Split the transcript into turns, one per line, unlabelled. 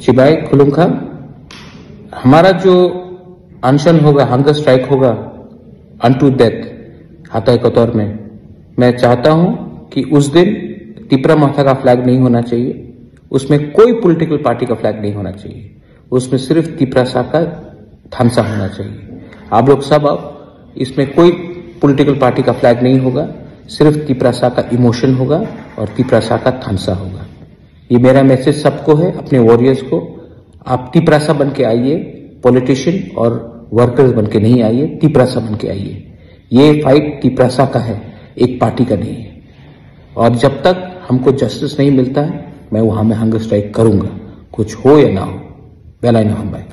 चिबाई खुलुंखा हमारा जो अनशन होगा हंगर स्ट्राइक होगा अनटू डेथ हाथा कतौर में, मैं चाहता हूँ कि उस दिन तिपरा माथा का फ्लैग नहीं होना चाहिए। उसमें कोई पॉलिटिकल पार्टी का फ्लैग नहीं होना चाहिए। उसमें सिर्फ़ तिपरा सा का थानसा होना चाहिए। आप लोग सब अब इसमें कोई पॉलिटिकल पार्टी का फ्लैग नहीं होगा, सिर्फ़ तिपरासा का इमोशन होगा और तिपरासा का थानसा होगा। ये मेरा मैसेज सबको है, अपने वॉरियर्स को। आप तिपरासा बन के आइए पॉलिटिशियन और वर्कर्स बन के नहीं आइए तिपरासा बन के आइए। ये फाइट तिपरासा का है, एक पार्टी का नहीं है। और जब तक हमको जस्टिस नहीं मिलता है, मैं वहाँ में हंगर स्ट्राइक करूँगा, कुछ हो या ना हो। वेल आई नो हम बाय